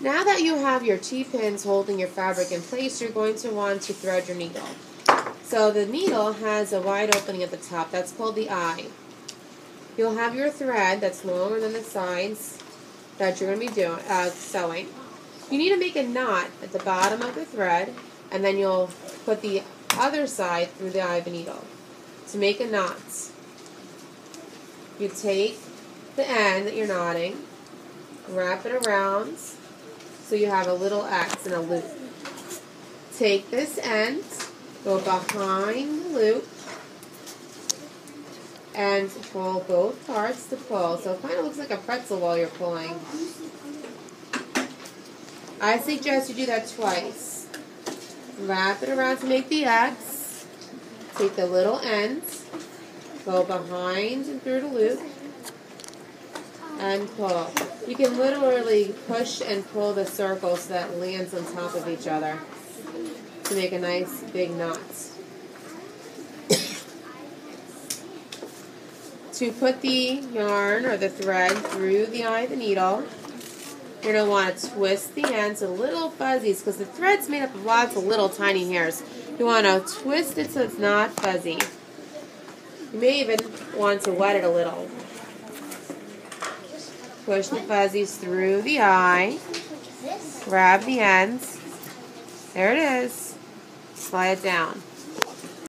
Now that you have your T-pins holding your fabric in place, you're going to want to thread your needle. So the needle has a wide opening at the top. That's called the eye. You'll have your thread that's longer than the sides that you're going to be doing uh, sewing. You need to make a knot at the bottom of the thread, and then you'll put the other side through the eye of the needle. To make a knot, you take the end that you're knotting, wrap it around so you have a little X and a loop. Take this end, go behind the loop, and pull both parts to pull. So it kind of looks like a pretzel while you're pulling. I suggest you do that twice. Wrap it around to make the X. Take the little ends, go behind and through the loop, and pull. You can literally push and pull the circle so that lands on top of each other to make a nice big knot. to put the yarn or the thread through the eye of the needle, you're going to want to twist the ends a little fuzzies because the thread's made up of lots of little tiny hairs. You want to twist it so it's not fuzzy. You may even want to wet it a little. Push the fuzzies through the eye. Grab the ends. There it is. Slide it down.